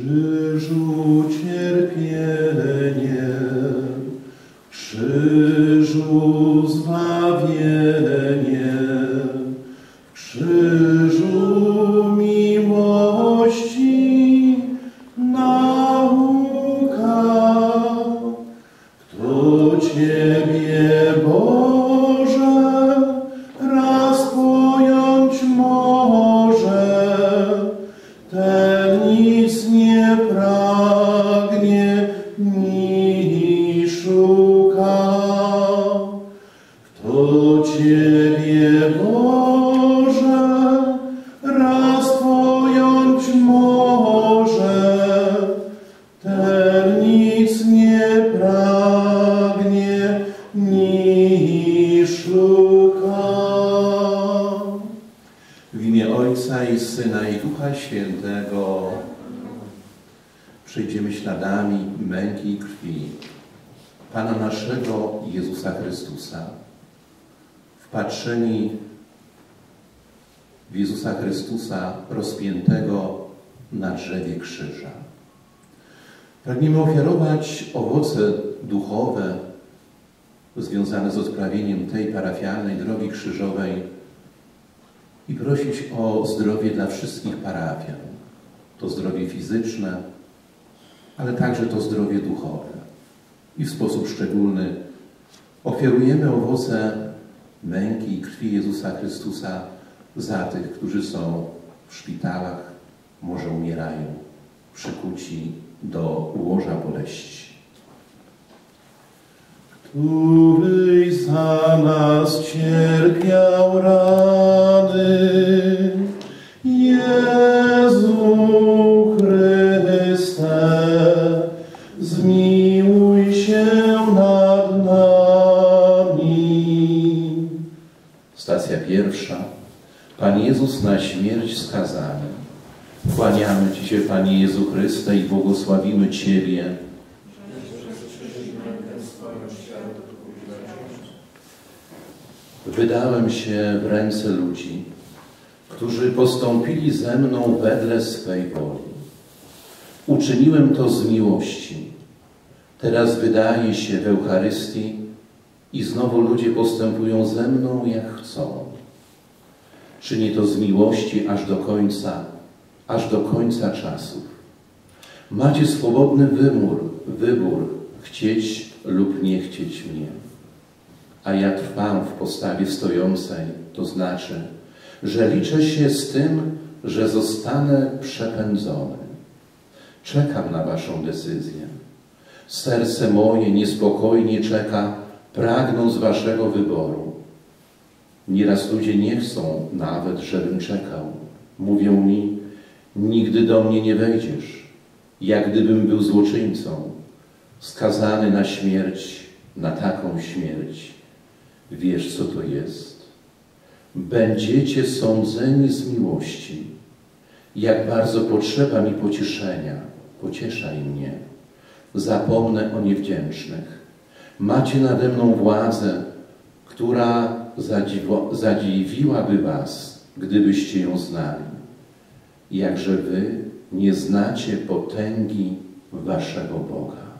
krzyżu cierpienie, Ducha Świętego przejdziemy śladami męki i krwi Pana naszego Jezusa Chrystusa. Wpatrzeni w Jezusa Chrystusa rozpiętego na drzewie krzyża. Pragniemy ofiarować owoce duchowe związane z odprawieniem tej parafialnej drogi krzyżowej i prosić o zdrowie dla wszystkich parafian. To zdrowie fizyczne, ale także to zdrowie duchowe. I w sposób szczególny ofiarujemy owoce męki i krwi Jezusa Chrystusa za tych, którzy są w szpitalach, może umierają, przykuci do łoża boleści. Któryś za nas cierpiał rany, Chryste, zmiłuj się nad nami. Stacja pierwsza. Pan Jezus na śmierć skazany. Kłaniamy Ci się, Panie Jezu Chryste, i błogosławimy Ciebie. Wydałem się w ręce ludzi, którzy postąpili ze mną wedle swej woli. Uczyniłem to z miłości. Teraz wydaje się w Eucharystii i znowu ludzie postępują ze mną jak chcą. Czynię to z miłości aż do końca, aż do końca czasów. Macie swobodny wymór, wybór chcieć lub nie chcieć mnie. A ja trwam w postawie stojącej, to znaczy, że liczę się z tym, że zostanę przepędzony. Czekam na Waszą decyzję. Serce moje niespokojnie czeka, pragnąc Waszego wyboru. Nieraz ludzie nie chcą nawet, żebym czekał. Mówią mi, nigdy do mnie nie wejdziesz, jak gdybym był złoczyńcą, skazany na śmierć, na taką śmierć. Wiesz, co to jest? Będziecie sądzeni z miłości. Jak bardzo potrzeba mi pocieszenia, pocieszaj mnie. Zapomnę o niewdzięcznych. Macie nade mną władzę, która zadziwiłaby was, gdybyście ją znali. Jakże wy nie znacie potęgi waszego Boga.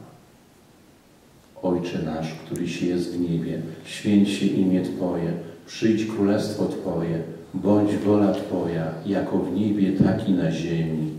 Ojcze nasz, któryś jest w niebie, święć się imię Twoje, przyjdź królestwo Twoje, bądź wola Twoja, jako w niebie, tak i na ziemi.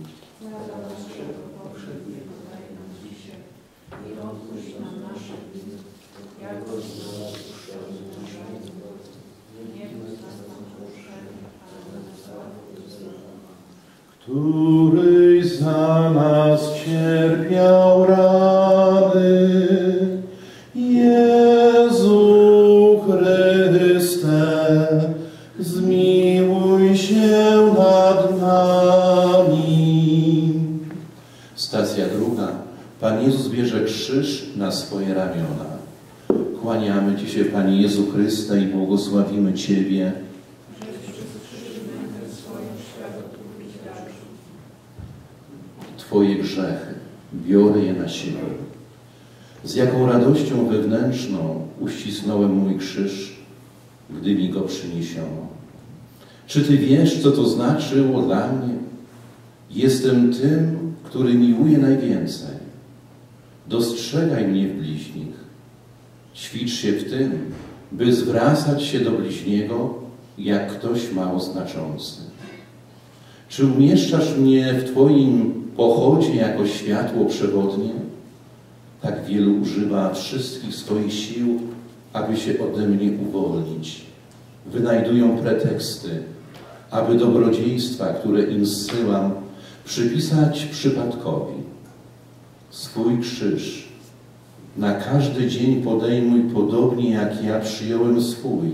Bierze krzyż na swoje ramiona. Kłaniamy Ci się, Panie Jezu Chryste, i błogosławimy Ciebie. Twoje grzechy, biorę je na siebie. Z jaką radością wewnętrzną uścisnąłem mój krzyż, gdy mi go przyniesiono. Czy Ty wiesz, co to znaczyło dla mnie? Jestem tym, który miłuje najwięcej. Dostrzegaj mnie w bliźnich. Ćwicz się w tym, by zwracać się do bliźniego, jak ktoś mało znaczący. Czy umieszczasz mnie w Twoim pochodzie jako światło przewodnie? Tak wielu używa wszystkich swoich sił, aby się ode mnie uwolnić. Wynajdują preteksty, aby dobrodziejstwa, które im zsyłam, przypisać przypadkowi. Swój krzyż na każdy dzień podejmuj podobnie, jak ja przyjąłem swój,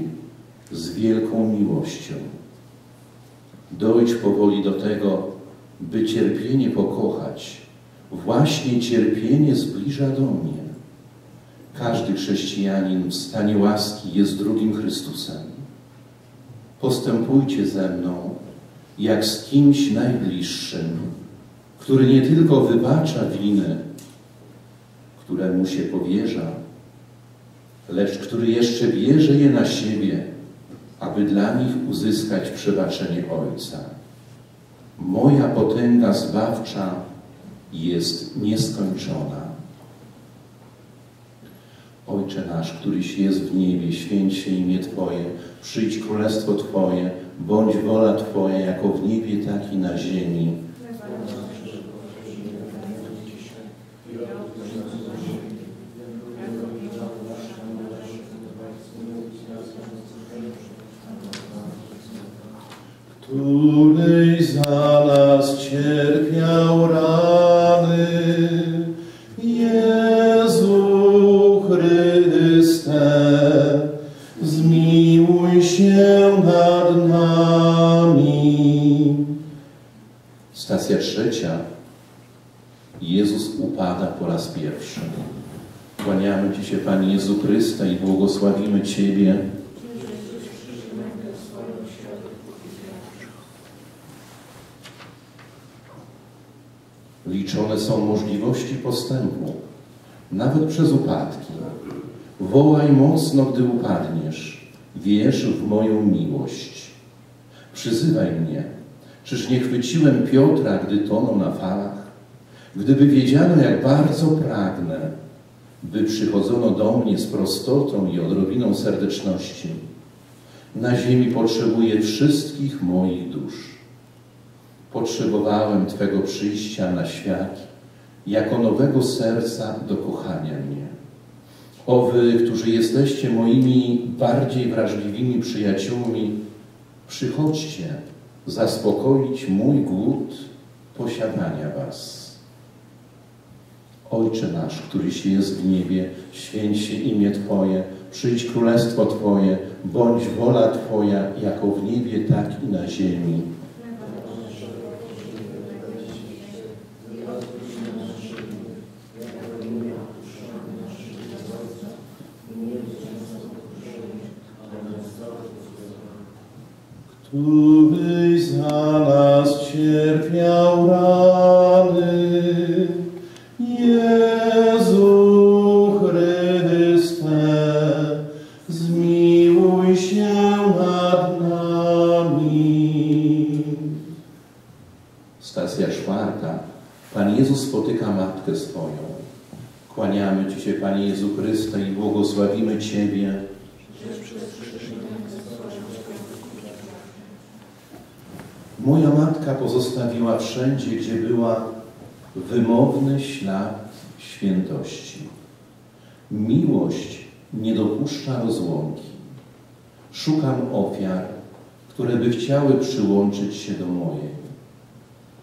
z wielką miłością. Dojdź powoli do tego, by cierpienie pokochać. Właśnie cierpienie zbliża do mnie. Każdy chrześcijanin w stanie łaski jest drugim Chrystusem. Postępujcie ze mną jak z kimś najbliższym, który nie tylko wybacza winy, któremu się powierza, lecz który jeszcze bierze je na siebie, aby dla nich uzyskać przebaczenie Ojca. Moja potęga zbawcza jest nieskończona. Ojcze nasz, któryś jest w niebie, święć się imię Twoje, przyjdź królestwo Twoje, bądź wola Twoja, jako w niebie, tak i na ziemi. Jezu Chryste, i błogosławimy Ciebie. Liczone są możliwości postępu, nawet przez upadki. Wołaj mocno, gdy upadniesz. Wierz w moją miłość. Przyzywaj mnie. Czyż nie chwyciłem Piotra, gdy tonął na falach? Gdyby wiedziano, jak bardzo pragnę, by przychodzono do mnie z prostotą i odrobiną serdeczności, na ziemi potrzebuję wszystkich moich dusz. Potrzebowałem Twego przyjścia na świat jako nowego serca do kochania mnie. O Wy, którzy jesteście moimi bardziej wrażliwymi przyjaciółmi, przychodźcie zaspokoić mój głód posiadania Was. Ojcze nasz, któryś jest w niebie, święć się imię Twoje, przyjdź królestwo Twoje, bądź wola Twoja, jako w niebie, tak i na ziemi. Któryś za nas cierpiał rany, Jezu Chryste, zmiłuj się nad nami. Stacja czwarta. Pan Jezus spotyka Matkę swoją. Kłaniamy Ci się, Panie Jezu Chryste, i błogosławimy Ciebie, Moja matka pozostawiła wszędzie, gdzie była, wymowny ślad świętości. Miłość nie dopuszcza rozłąki. Szukam ofiar, które by chciały przyłączyć się do mojej.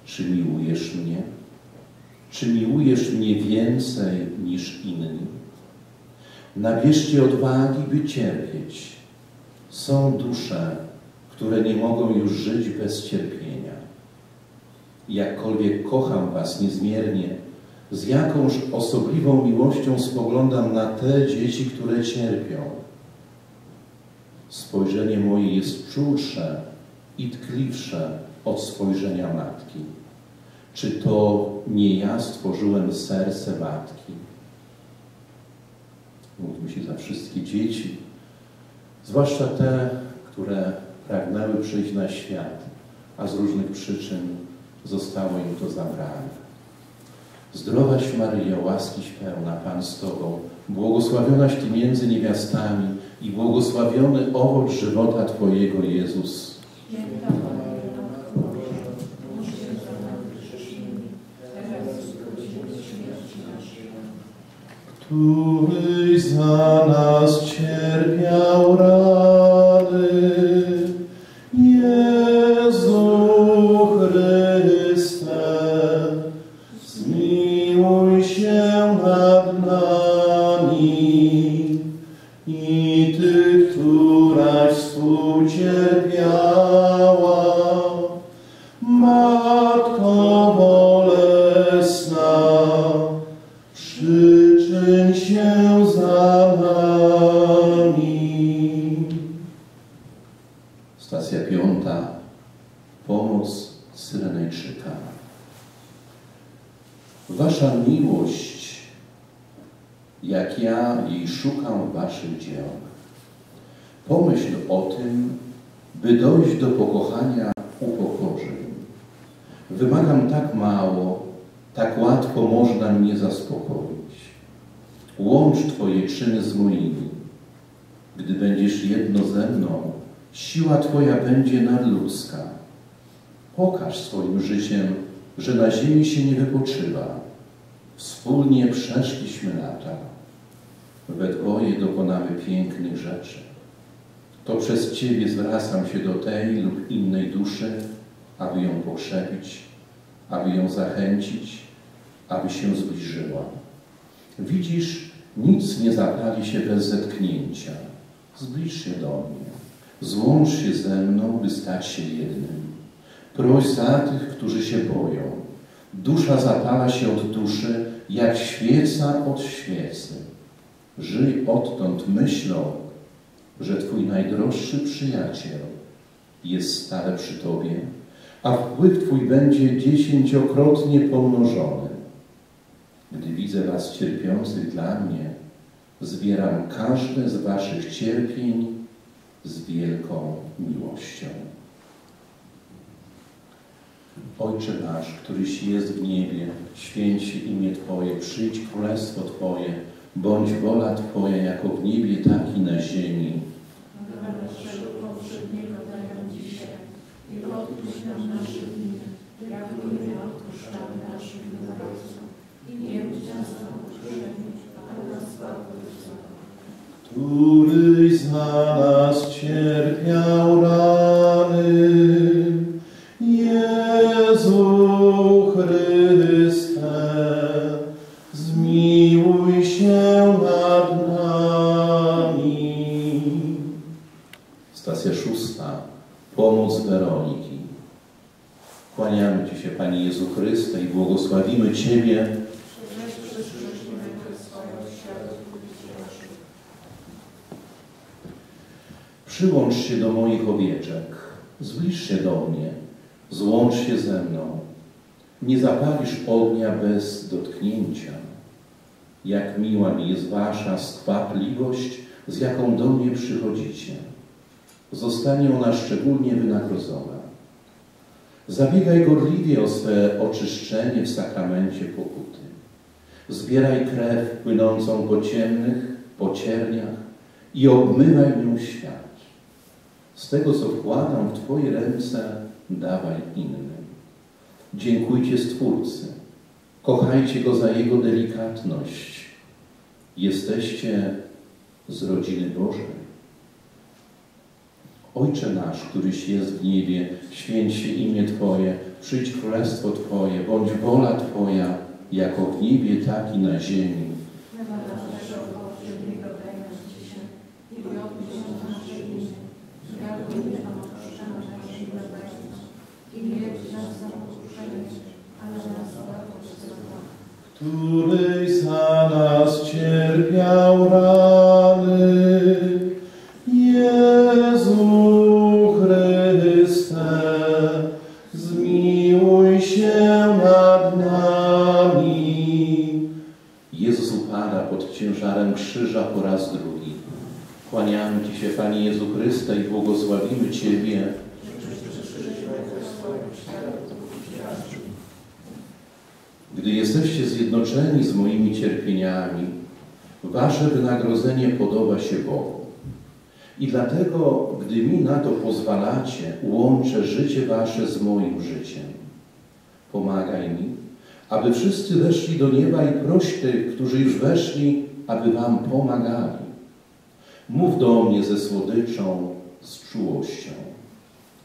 Czy miłujesz mnie? Czy miłujesz mnie więcej niż inni? Nabierzcie odwagi, by cierpieć. Są dusze, które nie mogą już żyć bez cierpienia. Jakkolwiek kocham Was niezmiernie, z jakąż osobliwą miłością spoglądam na te dzieci, które cierpią. Spojrzenie moje jest czulsze i tkliwsze od spojrzenia matki. Czy to nie ja stworzyłem serce matki? Módlmy się za wszystkie dzieci, zwłaszcza te, które pragnęły przyjść na świat, a z różnych przyczyn zostało im to zabrane. Zdrowaś Maryjo, łaskiś pełna, Pan z Tobą, błogosławionaś Ty między niewiastami i błogosławiony owoc żywota Twojego, Jezus. Któryś za nas cierpiał We dwoje dokonamy pięknych rzeczy. To przez Ciebie zwracam się do tej lub innej duszy, aby ją pokrzepić, aby ją zachęcić, aby się zbliżyła. Widzisz, nic nie zapali się bez zetknięcia. Zbliż się do mnie. Złącz się ze mną, by stać się jednym. Proś za tych, którzy się boją. Dusza zapala się od duszy, jak świeca od świecy. Żyj odtąd myślą, że Twój najdroższy przyjaciel jest stale przy Tobie, a wpływ Twój będzie dziesięciokrotnie pomnożony. Gdy widzę Was cierpiących dla mnie, zbieram każde z Waszych cierpień z wielką miłością. Ojcze nasz, któryś jest w niebie, święć się imię Twoje, przyjdź królestwo Twoje, bądź wola Twoja jako w niebie, tak i na ziemi. naszego powszedniego daj nam dzisiaj i odpuść nam nasze winy, jak i my odpuszczamy naszym winowajcom. I nie wódź nas na pokuszenie, ale nas zbaw od zła. Któryś za nas cierpiał rany, Jezu Chryste, zmiłuj się nad nami. Stacja szósta. Pomoc Weroniki. Kłaniamy Ci się, Panie Jezu Chryste, i błogosławimy Ciebie, Żeś przyszłość swoją światu naszych. Przyłącz się do moich owieczek, zbliż się do mnie, złącz się ze mną. Nie zapalisz ognia bez dotknięcia. Jak miła mi jest wasza skwapliwość, z jaką do mnie przychodzicie. Zostanie ona szczególnie wynagrodzona. Zabiegaj gorliwie o swe oczyszczenie w sakramencie pokuty. Zbieraj krew płynącą po ciemnych, po cierniach i obmywaj nią świat. Z tego, co wkładam w Twoje ręce, dawaj innym. Dziękujcie Stwórcy. Kochajcie Go za Jego delikatność. Jesteście z rodziny Bożej. Ojcze nasz, któryś jest w niebie, święć się imię Twoje, przyjdź królestwo Twoje, bądź wola Twoja, jako w niebie, tak i na ziemi. Chleba naszego powszedniego daj nam Jezu Chryste, i błogosławimy Ciebie, gdy jesteście zjednoczeni z moimi cierpieniami, wasze wynagrodzenie podoba się Bogu. I dlatego, gdy mi na to pozwalacie, łączę życie wasze z moim życiem. Pomagaj mi, aby wszyscy weszli do nieba i proś tych, którzy już weszli, aby wam pomagali. Mów do mnie ze słodyczą, z czułością.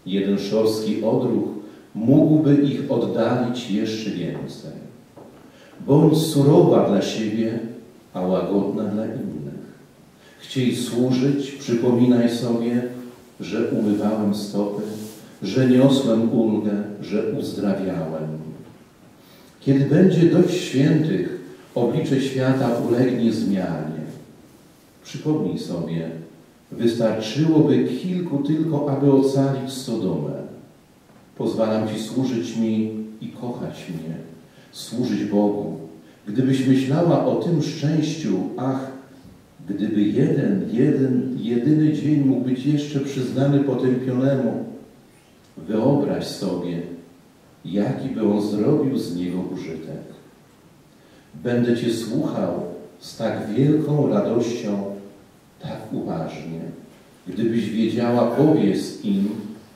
Jeden szorski odruch mógłby ich oddalić jeszcze więcej. Bądź surowa dla siebie, a łagodna dla innych. Chciej służyć, przypominaj sobie, że umywałem stopy, że niosłem ulgę, że uzdrawiałem. Kiedy będzie dość świętych, oblicze świata ulegnie zmianie. Przypomnij sobie, wystarczyłoby kilku tylko, aby ocalić Sodomę. Pozwalam Ci służyć mi i kochać mnie, służyć Bogu. Gdybyś myślała o tym szczęściu, ach, gdyby jeden, jeden, jedyny dzień mógł być jeszcze przyznany potępionemu, wyobraź sobie, jaki by on zrobił z niego użytek. Będę Cię słuchał z tak wielką radością, uważnie. Gdybyś wiedziała, powiedz im,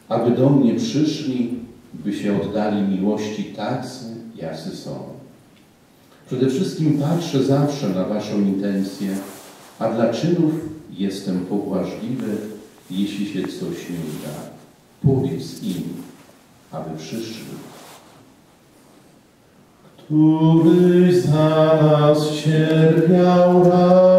aby do mnie przyszli, by się oddali miłości tacy, jacy są. Przede wszystkim patrzę zawsze na Waszą intencję, a dla czynów jestem pobłażliwy, jeśli się coś nie uda. Powiedz im, aby przyszli. Któryś za nas cierpiał rany,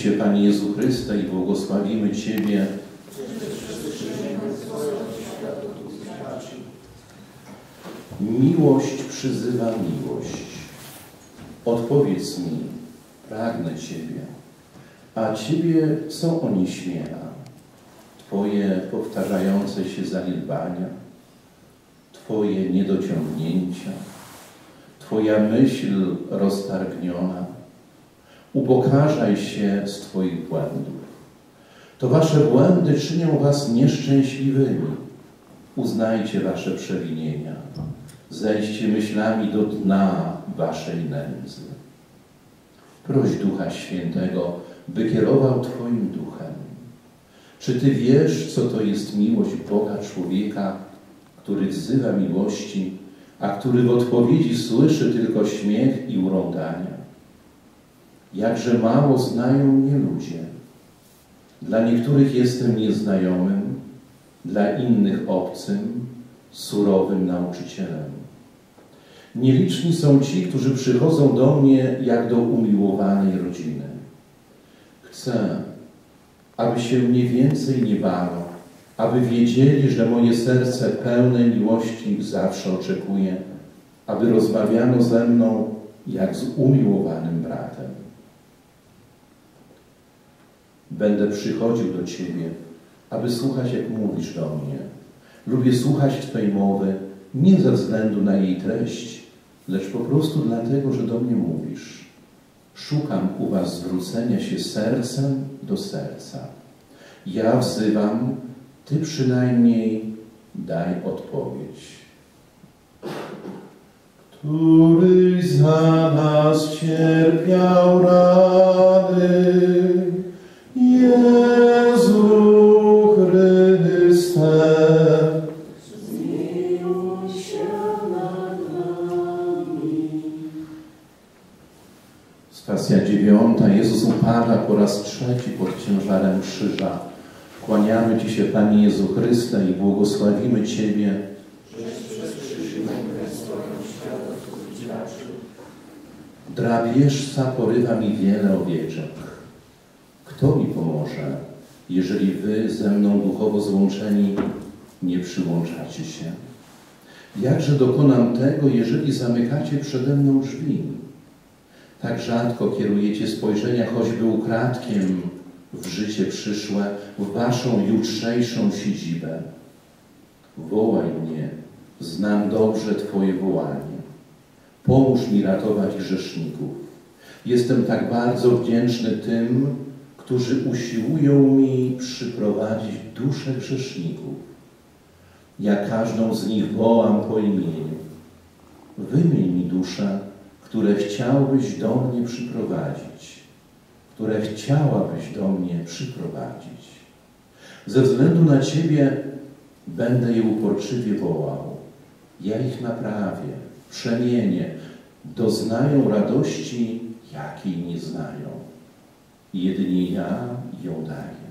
się, Panie Jezu Chryste, i błogosławimy Ciebie. Miłość przyzywa miłość. Odpowiedz mi, pragnę Ciebie, a Ciebie co oni śmiela? Twoje powtarzające się zaniedbania, Twoje niedociągnięcia, Twoja myśl roztargniona. Upokarzaj się z Twoich błędów. To Wasze błędy czynią Was nieszczęśliwymi. Uznajcie Wasze przewinienia. Zejdźcie myślami do dna Waszej nędzy. Proś Ducha Świętego, by kierował Twoim duchem. Czy Ty wiesz, co to jest miłość Boga człowieka, który wzywa miłości, a który w odpowiedzi słyszy tylko śmiech i urągania? Jakże mało znają mnie ludzie. Dla niektórych jestem nieznajomym, dla innych obcym, surowym nauczycielem. Nieliczni są ci, którzy przychodzą do mnie jak do umiłowanej rodziny. Chcę, aby się mnie więcej nie bano, aby wiedzieli, że moje serce pełne miłości ich zawsze oczekuje, aby rozmawiano ze mną jak z umiłowanym bratem. Będę przychodził do Ciebie, aby słuchać, jak mówisz do mnie. Lubię słuchać Twojej mowy nie ze względu na jej treść, lecz po prostu dlatego, że do mnie mówisz. Szukam u Was zwrócenia się sercem do serca. Ja wzywam, Ty przynajmniej daj odpowiedź. któryś za nas cierpiał rany, upada po raz trzeci pod ciężarem krzyża. Kłaniamy Ci się, Panie Jezu Chryste, i błogosławimy Ciebie. Drapieżca porywa mi wiele owieczek. Kto mi pomoże? jeżeli wy ze mną duchowo złączeni nie przyłączacie się? Jakże dokonam tego, jeżeli zamykacie przede mną drzwi? Tak rzadko kierujecie spojrzenia choćby ukradkiem w życie przyszłe, w waszą jutrzejszą siedzibę. Wołaj mnie, znam dobrze Twoje wołanie. Pomóż mi ratować grzeszników. Jestem tak bardzo wdzięczny tym, którzy usiłują mi przyprowadzić duszę grzeszników. Ja każdą z nich wołam po imieniu. Wymień mi dusze, które chciałbyś do mnie przyprowadzić, które chciałabyś do mnie przyprowadzić. Ze względu na Ciebie będę je uporczywie wołał. Ja ich naprawię, przemienię, doznają radości, jakiej nie znają. Jedynie ja ją daję.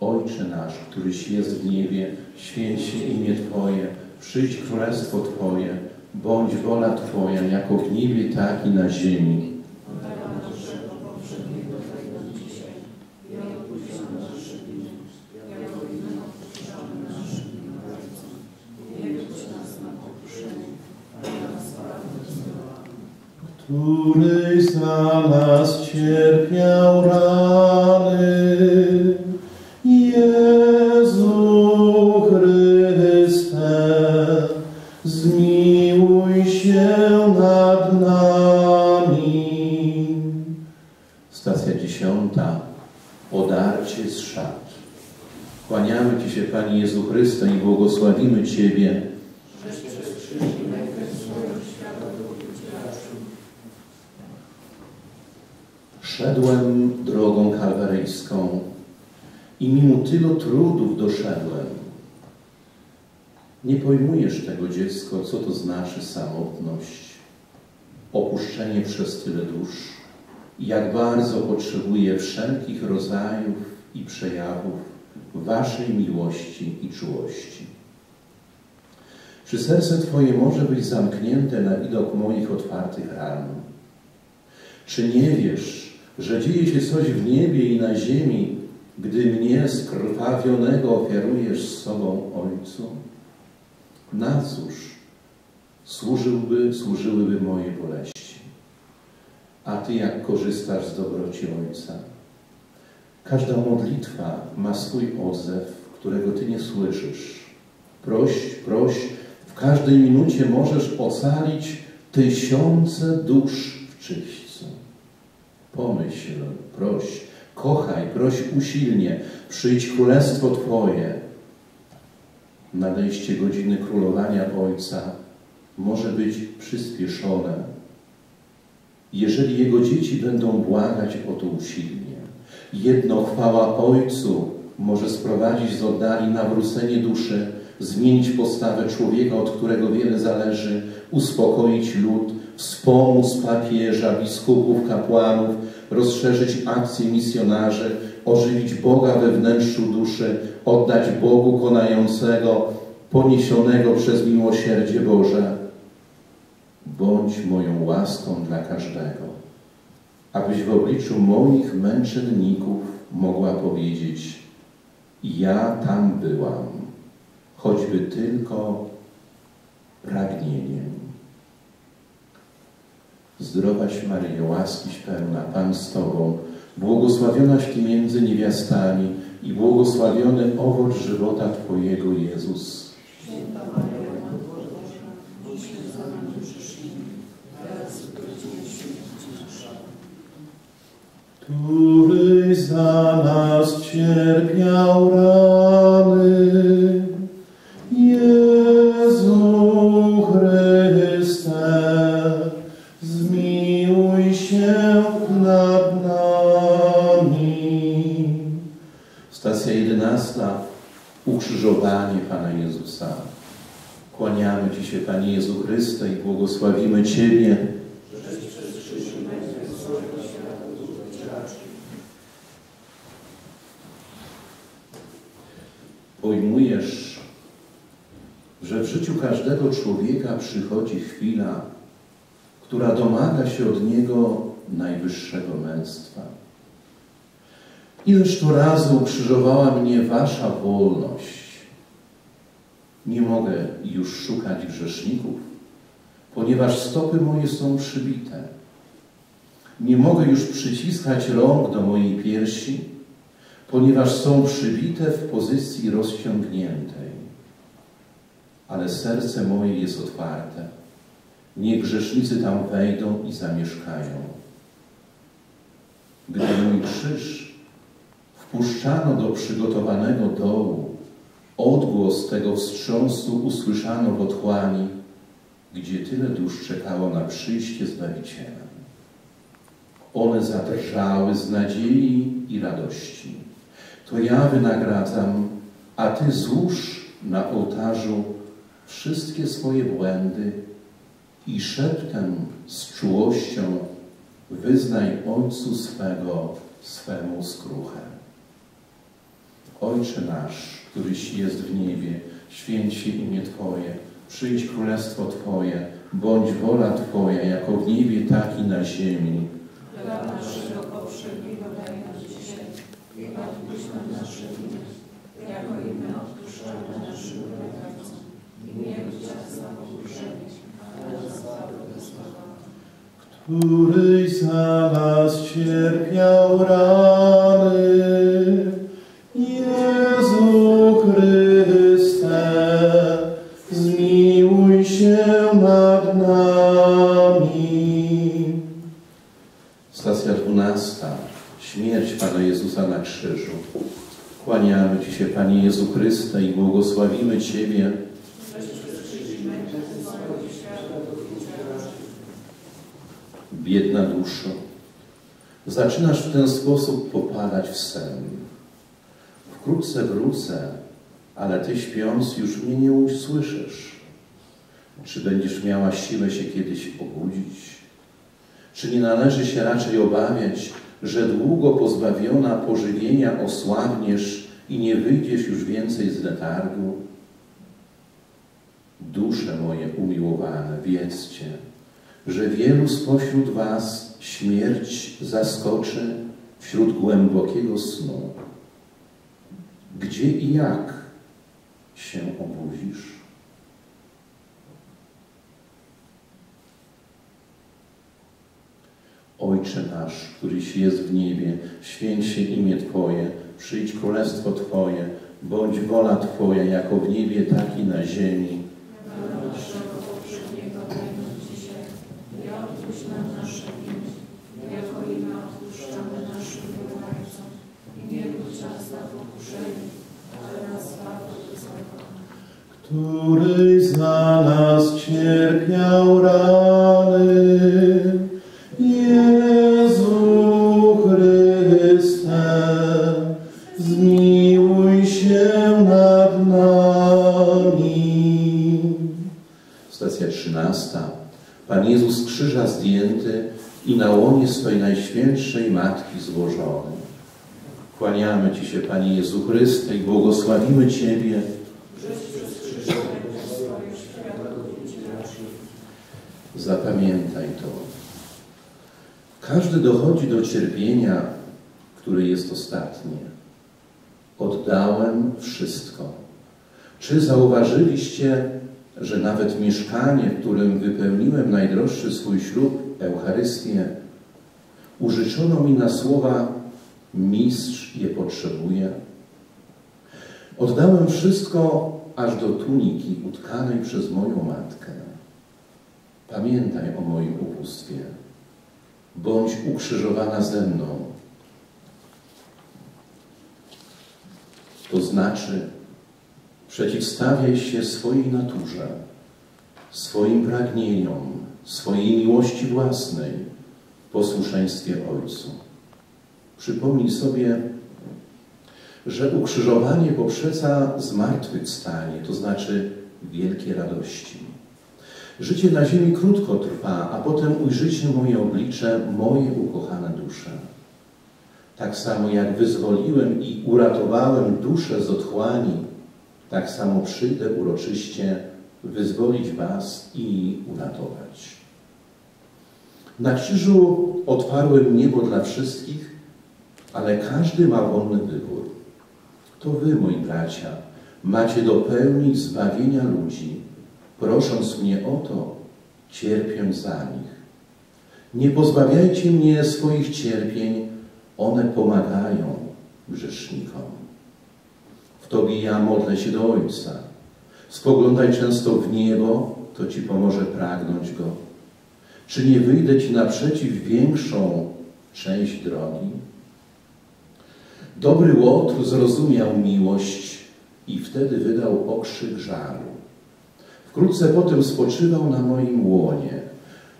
Ojcze nasz, któryś jest w niebie, święć się imię Twoje, przyjdź królestwo Twoje, bądź wola Twoja, jako w niebie, tak i na ziemi. Któryś za nas cierpiał rany, Jezu Chryste, zmiłuj się nad nami. Stacja dziesiąta. Odarcie z szat. Kłaniamy Ci się, Panie Jezu Chryste, i błogosławimy Ciebie. Szedłem drogą kalwaryjską i mimo tylu trudów doszedłem. Nie pojmujesz tego, dziecko, co to znaczy samotność, opuszczenie przez tyle dusz i jak bardzo potrzebuje wszelkich rodzajów i przejawów Waszej miłości i czułości. Czy serce Twoje może być zamknięte na widok moich otwartych ran? Czy nie wiesz, że dzieje się coś w niebie i na ziemi, gdy mnie skrwawionego ofiarujesz z sobą Ojcu? Na cóż służyłby, służyłyby moje boleści? A Ty jak korzystasz z dobroci Ojca? Każda modlitwa ma swój odzew, którego Ty nie słyszysz. Proś, proś, w każdej minucie możesz ocalić tysiące dusz w czyśćcu. Pomyśl, proś, kochaj, proś usilnie, przyjdź królestwo Twoje. Nadejście godziny królowania Ojca może być przyspieszone, jeżeli Jego dzieci będą błagać o to usilnie. Jedno chwała Ojcu może sprowadzić z oddali nawrócenie duszy, zmienić postawę człowieka, od którego wiele zależy, uspokoić lud, wspomóc papieża, biskupów, kapłanów, rozszerzyć akcje misjonarzy, ożywić Boga we wnętrzu duszy, oddać Bogu konającego, poniesionego przez miłosierdzie Boże. Bądź moją łaską dla każdego, abyś w obliczu moich męczenników mogła powiedzieć: Ja tam byłam, choćby tylko pragnieniem. Zdrowaś Maryjo, łaskiś pełna, Pan z Tobą, błogosławionaś Ty między niewiastami i błogosławiony owoc żywota Twojego, Jezus. Który za nas cierpiał rany, Jezu Chryste, zmiłuj się nad nami. Stacja jedenasta. Ukrzyżowanie Pana Jezusa. Kłaniamy Ci się, Panie Jezu Chryste, i błogosławimy Ciebie. Pojmujesz, że w życiu każdego człowieka przychodzi chwila, która domaga się od niego najwyższego męstwa. Ileż to razy ukrzyżowała mnie wasza wolność. Nie mogę już szukać grzeszników, ponieważ stopy moje są przybite. Nie mogę już przyciskać rąk do mojej piersi, ponieważ są przybite w pozycji rozciągniętej. Ale serce moje jest otwarte. Niech grzesznicy tam wejdą i zamieszkają. Gdy mój krzyż wpuszczano do przygotowanego dołu, odgłos tego wstrząsu usłyszano w otchłani, gdzie tyle dusz czekało na przyjście Zbawiciela. One zadrżały z nadziei i radości. To ja wynagradzam, a Ty złóż na ołtarzu wszystkie swoje błędy i szeptem z czułością wyznaj Ojcu swego, swemu skruchę. Ojcze nasz, któryś jest w niebie, święć się imię Twoje, przyjdź królestwo Twoje, bądź wola Twoja, jako w niebie, tak i na ziemi. Naszego daj i odpuść nam nasze winy, jako i my odpuszczamy naszym winowajcom. I nie wódź nas na pokuszenie, ale nas zbaw któryś za nas cierpiał rany. Kłaniamy Ci się, Panie Jezu Chryste, i błogosławimy Ciebie, biedna duszo. Zaczynasz w ten sposób popadać w sen. Wkrótce wrócę, ale Ty śpiąc już mnie nie usłyszysz. Czy będziesz miała siłę się kiedyś obudzić? Czy nie należy się raczej obawiać, że długo pozbawiona pożywienia osłabniesz i nie wyjdziesz już więcej z letargu? Dusze moje umiłowane, wiedzcie, że wielu spośród was śmierć zaskoczy wśród głębokiego snu. Gdzie i jak się obudzisz? Ojcze nasz, któryś jest w niebie, święć się imię Twoje, przyjdź królestwo Twoje, bądź wola Twoja, jako w niebie, tak i na ziemi. Chleba naszego poprzedniego daj nam nad nami. Stacja trzynasta. Pan Jezus krzyża zdjęty i na łonie swej najświętszej Matki złożony. Kłaniamy Ci się, Panie Jezu Chryste, i błogosławimy Ciebie, Zapamiętaj to. Każdy dochodzi do cierpienia, które jest ostatnie. Oddałem wszystko. Czy zauważyliście, że nawet mieszkanie, w którym wypełniłem najdroższy swój ślub, Eucharystię, użyczono mi na słowa Mistrz je potrzebuje? Oddałem wszystko aż do tuniki utkanej przez moją matkę. Pamiętaj o moim ubóstwie. Bądź ukrzyżowana ze mną. To znaczy, przeciwstawiaj się swojej naturze, swoim pragnieniom, swojej miłości własnej posłuszeństwie Ojcu. Przypomnij sobie, że ukrzyżowanie poprzedza zmartwychwstanie, to znaczy wielkie radości. Życie na ziemi krótko trwa, a potem ujrzycie moje oblicze, moje ukochane dusze. Tak samo jak wyzwoliłem i uratowałem duszę z otchłani, tak samo przyjdę uroczyście wyzwolić was i uratować. Na krzyżu otwarłem niebo dla wszystkich ale każdy ma wolny wybór. To wy, moi bracia, macie dopełnić zbawienia ludzi, prosząc mnie o to, cierpiąc za nich. Nie pozbawiajcie mnie swoich cierpień, one pomagają grzesznikom. W Tobie ja modlę się do Ojca. Spoglądaj często w niebo, to Ci pomoże pragnąć Go. Czy nie wyjdę Ci naprzeciw większą część drogi? Dobry Łotr zrozumiał miłość i wtedy wydał okrzyk żalu. Wkrótce potem spoczywał na moim łonie.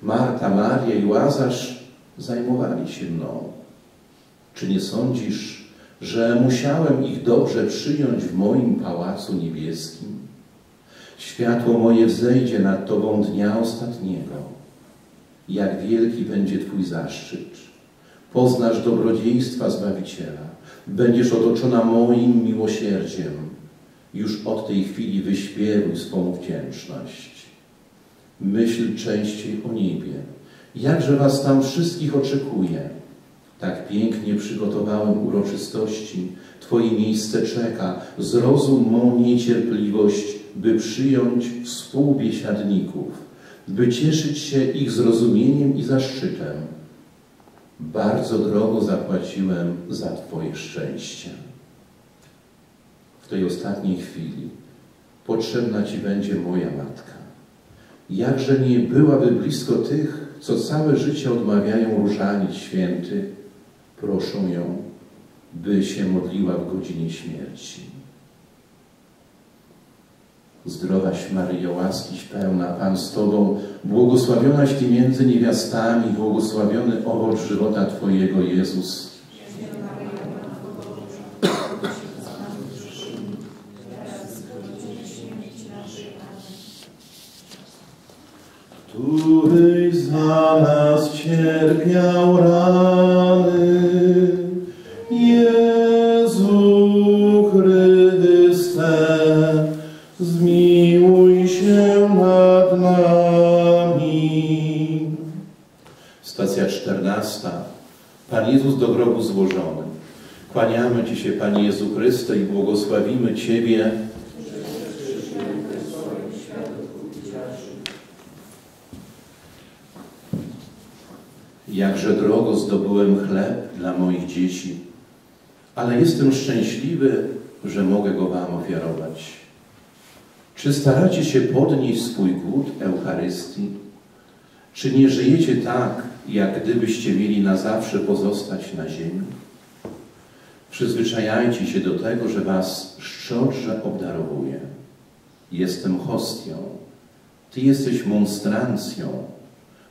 Marta, Maria i Łazarz zajmowali się mną. Czy nie sądzisz, że musiałem ich dobrze przyjąć w moim pałacu niebieskim? Światło moje wzejdzie nad Tobą dnia ostatniego. Jak wielki będzie Twój zaszczyt. Poznasz dobrodziejstwa Zbawiciela. Będziesz otoczona moim miłosierdziem. Już od tej chwili wyśpiewuj swą wdzięczność. Myśl częściej o niebie. Jakże Was tam wszystkich oczekuje. Tak pięknie przygotowałem uroczystości. Twoje miejsce czeka. Zrozum mą niecierpliwość, by przyjąć współbiesiadników, by cieszyć się ich zrozumieniem i zaszczytem. Bardzo drogo zapłaciłem za Twoje szczęście. W tej ostatniej chwili potrzebna Ci będzie moja matka. Jakże nie byłaby blisko tych, co całe życie odmawiają różanic święty, proszą ją, by się modliła w godzinie śmierci. Zdrowaś Maryjo, łaskiś pełna, Pan z Tobą, błogosławionaś Ty między niewiastami, błogosławiony owoc żywota Twojego, Jezus. Któryś za nas cierpiał się, Panie Jezu Chryste, i błogosławimy Ciebie, Jakże drogo zdobyłem chleb dla moich dzieci, ale jestem szczęśliwy, że mogę go Wam ofiarować. Czy staracie się podnieść swój głód Eucharystii? Czy nie żyjecie tak, jak gdybyście mieli na zawsze pozostać na ziemi? Przyzwyczajajcie się do tego, że Was szczodrze obdarowuję. Jestem hostią, Ty jesteś monstrancją,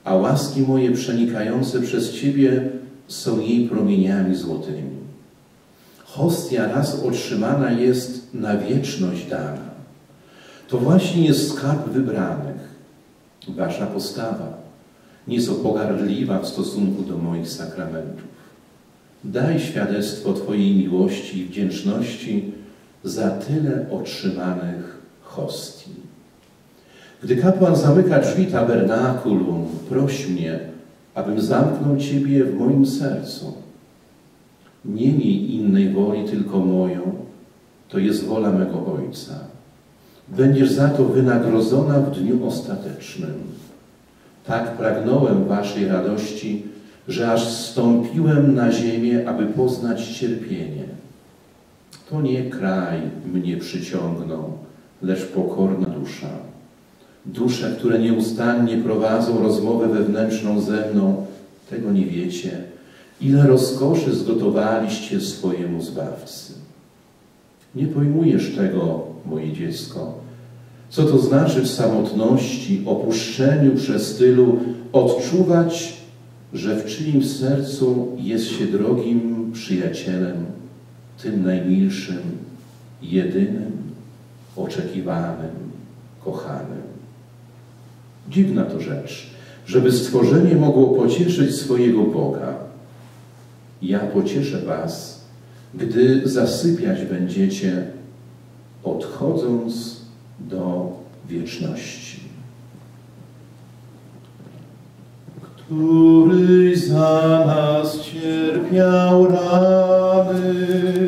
a łaski moje przenikające przez Ciebie są jej promieniami złotymi. Hostia raz otrzymana jest na wieczność dana. To właśnie jest skarb wybranych. Wasza postawa nieco pogardliwa w stosunku do moich sakramentów. Daj świadectwo Twojej miłości i wdzięczności za tyle otrzymanych hostii. Gdy kapłan zamyka drzwi tabernakulum, proś mnie, abym zamknął Ciebie w moim sercu. Nie miej innej woli, tylko moją, to jest wola mego Ojca. Będziesz za to wynagrodzona w dniu ostatecznym. Tak pragnąłem Waszej radości, że aż stąpiłem na ziemię, aby poznać cierpienie. To nie kraj mnie przyciągnął, lecz pokorna dusza. Dusze, które nieustannie prowadzą rozmowę wewnętrzną ze mną, tego nie wiecie, ile rozkoszy zgotowaliście swojemu Zbawcy. Nie pojmujesz tego, moje dziecko, co to znaczy w samotności, opuszczeniu przez tylu odczuwać, że w czyim sercu jest się drogim przyjacielem, tym najmilszym, jedynym, oczekiwanym, kochanym. Dziwna to rzecz, żeby stworzenie mogło pocieszyć swojego Boga. Ja pocieszę Was, gdy zasypiać będziecie, odchodząc do wieczności. któryś za nas cierpiał rany.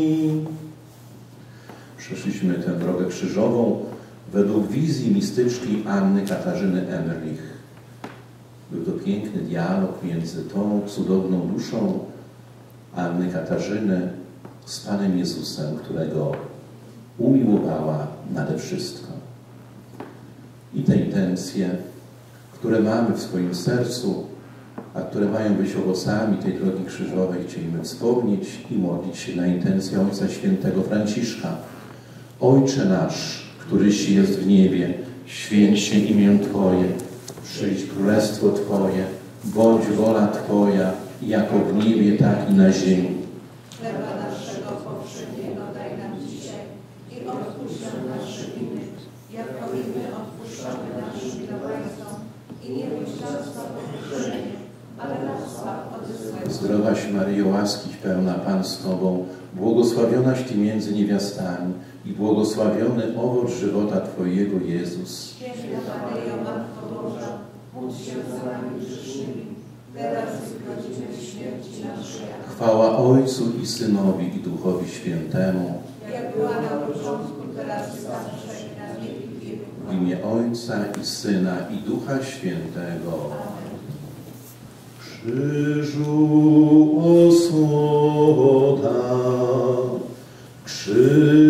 Nami. Przeszliśmy tę drogę krzyżową według wizji mistyczki Anny Katarzyny Emmerich. Był to piękny dialog między tą cudowną duszą Anny Katarzyny z Panem Jezusem, którego umiłowała nade wszystko. I te intencje, które mamy w swoim sercu, a które mają być owocami tej drogi krzyżowej, chcielibyśmy wspomnieć i modlić się na intencję Ojca Świętego Franciszka. Ojcze nasz, któryś jest w niebie, święć się imię Twoje, przyjdź królestwo Twoje, bądź wola Twoja, jako w niebie, tak i na ziemi. Chleba naszego powszedniego daj nam dzisiaj i odpuść nam nasze winy, jako i my odpuszczamy naszym winowajcom. I nie bądź nas na pokuszenie, ale nas zbaw od złego. Zdrowaś Maryjo, łaskiś pełna Pan z Tobą, błogosławionaś Ty między niewiastami i błogosławiony owoc żywota Twojego, Jezus. Święta Maryjo, Matko Boża, módl się za nami grzesznymi, teraz i w godzinę śmierci naszej. Amen. Chwała Ojcu i Synowi i Duchowi Świętemu, Jak była na początku, teraz i zawsze i na wieki wieków. w imię Ojca i Syna i Ducha Świętego. Krzyżu osłoda, krzyżu